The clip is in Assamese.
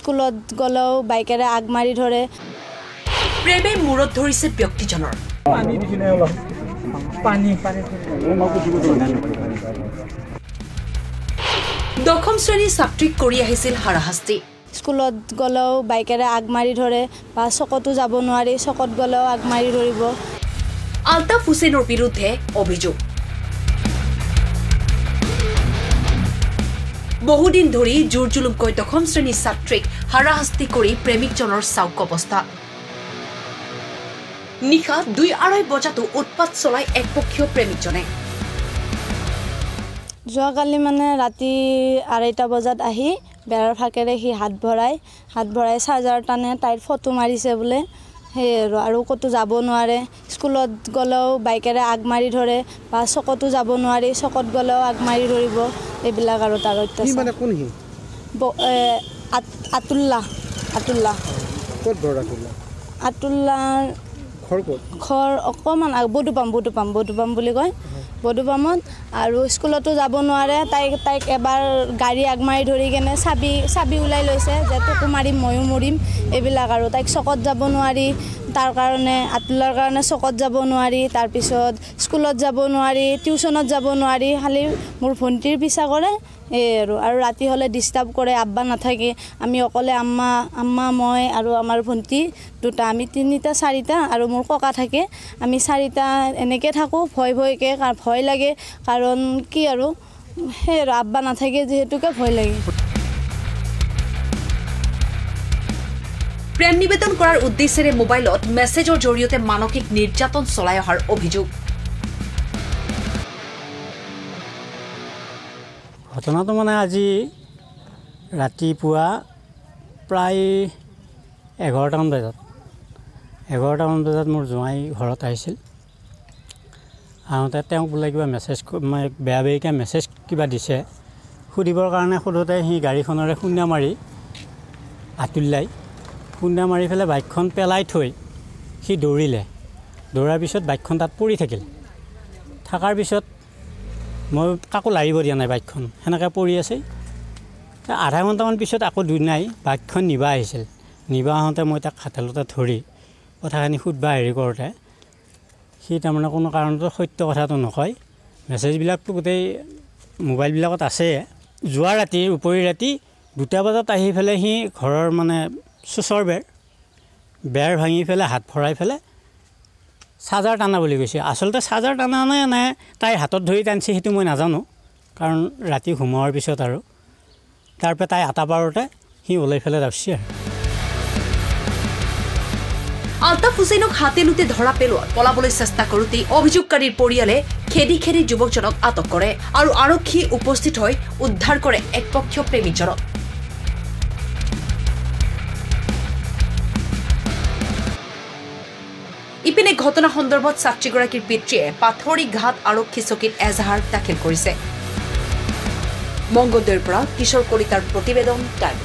স্কুলত গ'লেও বাইকেৰে আগ মাৰি ধৰে। প্ৰেমে মূৰত ধৰিছে ব্যক্তিজনৰ। পানী দিছিলে অলপ পানী পানী। দশম শ্ৰেণীৰ ছাত্ৰীক কৰি আহিছিল হাৰাশাস্তি। স্কুলত গ'লেও বাইকেৰে আগ মাৰি ধৰে বা চকতো যাব নোৱাৰি চকত গ'লেও আগ মাৰি ধৰিব। আলতাফ হুছেইনৰ বিৰুদ্ধে অভিযোগ। বহুদিন ধৰি জোৰ জুলুমকৈ দশম শ্ৰেণীৰ ছাত্ৰীক হাৰাশাস্তি কৰি প্ৰেমিকজনৰ চাউক অৱস্থা। নিশা দুই আঢ়ৈ বজাতো উৎপাত চলাই একপক্ষীয় প্ৰেমিকজনে। যোৱাকালি মানে ৰাতি আঢ়ৈটা বজাত আহি বেৰৰ ফাকেৰে সি হাত ভৰাই হাত ভৰাই চাৰ্জাৰ টানে তাইৰ ফটো মাৰিছে বোলে। সেয়ে আৰু আৰু ক'তো যাব নোৱাৰে। স্কুলত গ'লেও বাইকেৰে আগ মাৰি ধৰে বা চকতো যাব নোৱাৰি চকত গ'লেও আগ মাৰি ধৰিব। এইবিলাক আৰু তাৰ অত্যাচাৰ। আতুল্লা আতুল্লা ঘৰ ঘৰ অকণমান বধুপাম বধুপাম বধুপাম বুলি কয়। বধুপামত আৰু স্কুলতো যাব নোৱাৰে। তাইক তাইক এবাৰ গাড়ী আগমাৰি ধৰি কেনে চাবি চাবি ওলাই লৈছে যে তোকো মাৰিম ময়ো মৰিম। এইবিলাক আৰু তাইক চকত যাব নোৱাৰি। তাৰ কাৰণে আতুলাৰ কাৰণে চকত যাব নোৱাৰি তাৰপিছত স্কুলত যাব নোৱাৰি টিউশ্যনত যাব নোৱাৰি খালি মোৰ ভণ্টিৰ পিছা কৰে এই আৰু আৰু ৰাতি হ'লে ডিষ্টাৰ্ব কৰে আব্বা নাথাকে। আমি অকলে আম্মা আম্মা মই আৰু আমাৰ ভণ্টি দুটা আমি তিনিটা চাৰিটা আৰু মোৰ ককা থাকে। আমি চাৰিটা এনেকৈ থাকোঁ ভয় ভয়কৈ ভয় লাগে। কাৰণ কি আৰু সেই আৰু আব্বা নাথাকে যিহেতুকে ভয় লাগে। প্ৰেম নিবেদন কৰাৰ উদ্দেশ্যেৰে মোবাইলত মেছেজৰ জৰিয়তে মানসিক নিৰ্যাতন চলাই অহাৰ অভিযোগ। ঘটনাটো মানে আজি ৰাতিপুৱা প্ৰায় এঘাৰটামান বজাত। এঘাৰটামান বজাত মোৰ জোঁৱাই ঘৰত আহিছিল। আহোঁতে তেওঁক বোলে কিবা মেছেজ মানে বেয়া বেয়িকৈ মেছেজ কিবা দিছে। সুধিবৰ কাৰণে সোধোতে সি গাড়ীখনৰে খুন্দা মাৰি আতুল্লাই খুন্দা মাৰি পেলাই বাইকখন পেলাই থৈ সি দৌৰিলে। দৌৰাৰ পিছত বাইকখন তাত পৰি থাকিল। থকাৰ পিছত মই কাকো লাৰিব দিয়া নাই বাইকখন সেনেকৈ পৰি আছে আধা ঘণ্টামান পিছত আকৌ দুনাই বাইকখন নিবা আহিছিল। নিবা আহোঁতে মই তাক হাতেলতে ধৰি কথাখিনি সুধবা হেৰি কৰোঁতে সি তাৰমানে কোনো কাৰণতো সত্য কথাটো নকয়। মেছেজবিলাকতো গোটেই মোবাইলবিলাকত আছে। যোৱা ৰাতি উপৰি ৰাতি দুটা বজাত আহি পেলাই সি ঘৰৰ মানে চোচৰ বেৰ। বেৰ ভাঙি পেলাই হাত ভৰাই পেলাই চাৰ্জাৰ টানা বুলি কৈছে। আচলতে চাৰ্জাৰ টানা নে নে তাইৰ হাতত ধৰি টানিছে সেইটো মই নাজানো। কাৰণ ৰাতি সোমোৱাৰ পিছত আৰু। তাৰপৰা তাই আটা পাৰোঁতে সি ওলাই পেলাই যাবছি আৰু। আলতাফ হুছেইনক হাতে লোতে ধৰা পেলোৱাত পলাবলৈ চেষ্টা কৰোঁতেই অভিযোগকাৰীৰ পৰিয়ালে খেদি খেদি যুৱকজনক আটক কৰে আৰু আৰক্ষী উপস্থিত হৈ উদ্ধাৰ কৰে একপক্ষীয় প্ৰেমিকজনক। ইপিনে ঘটনা সন্দৰ্ভত ছাত্ৰীগৰাকীৰ পিতৃয়ে পাথৰি ঘাট আৰক্ষী চকীত এজাহাৰ দাখিল কৰিছে। মংগলদৈৰ পৰা কিশোৰ কলিতাৰ প্ৰতিবেদন টাইম